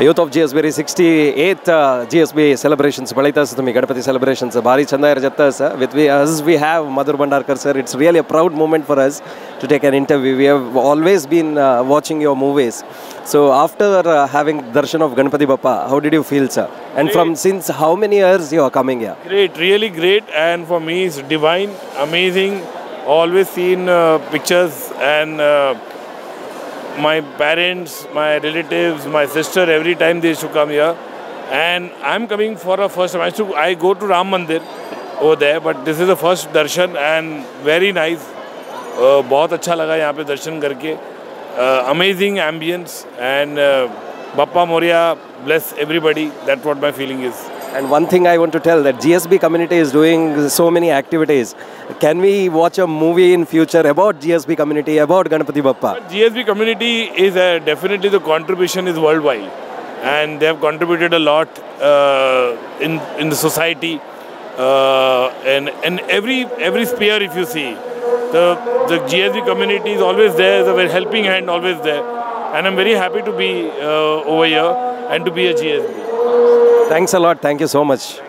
Youth of GSBR 68th uh, GSB celebrations, Balitas, the Megadapati celebrations, Bari Chandayar Jatas, with we, us we have Madhur Bhandarkar, sir. It's really a proud moment for us to take an interview. We have always been uh, watching your movies. So, after uh, having darshan of Ganpati Bappa, how did you feel, sir? And from since how many years you are coming here? Great, really great. And for me, it's divine, amazing. Always seen pictures and my parents, my relatives, my sister. Every time they used to come here, and I'm coming for a first time. I, used to, I go to Ram Mandir over there, but this is the first darshan and very nice. Uh, बहुत अच्छा लगा यहाँ पे दर्शन करके amazing ambience and Bappa Moriya bless everybody that's what my feeling is and one thing I want to tell that GSB community is doing so many activities. Can we watch a movie in future about GSB community, about Ganapati Bappa? GSB community is uh, definitely the contribution is worldwide, and they have contributed a lot uh, in in the society, uh, and and every every sphere if you see, the the GSB community is always there, the very helping hand always there, and I'm very happy to be uh, over here and to be a GSB. Thanks a lot. Thank you so much.